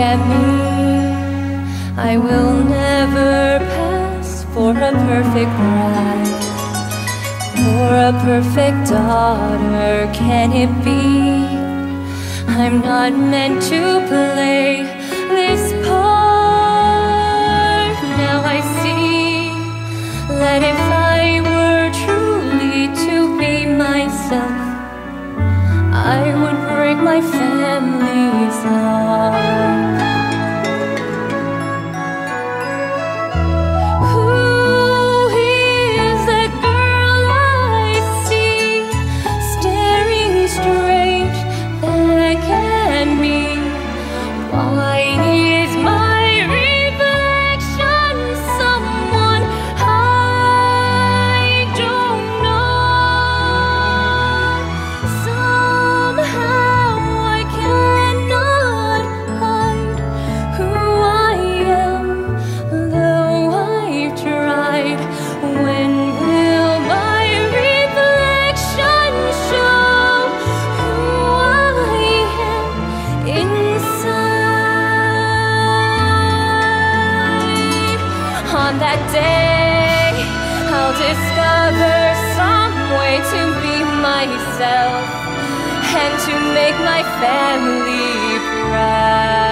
at me. I will never pass for a perfect bride. For a perfect daughter, can it be? I'm not meant to play this part. Now I see that if I were truly to be myself, I would break my family's heart. That day, I'll discover some way to be myself and to make my family proud.